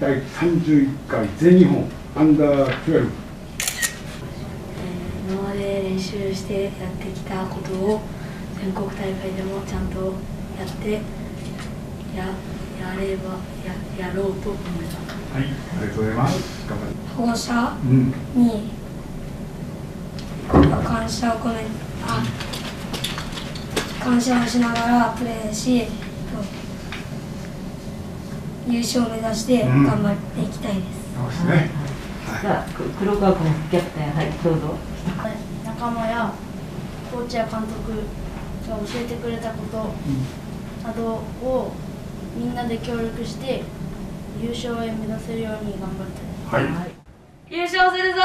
第31回全日本アンダー12今まで練習してやってきたことを全国大会でもちゃんとやってややればややろうと思います。はいありがとうございます。頑張って保護者うん。に感謝を込めあ感謝をしながらプレーし優勝を目指して頑張っていきたいです。そうですね。じゃあく黒川君キャプテンはい。どうぞ仲間やコーチや監督が教えてくれたことなどをみんなで協力して優勝へ目指せるように頑張りたい。です。はい。はい。優勝するぞ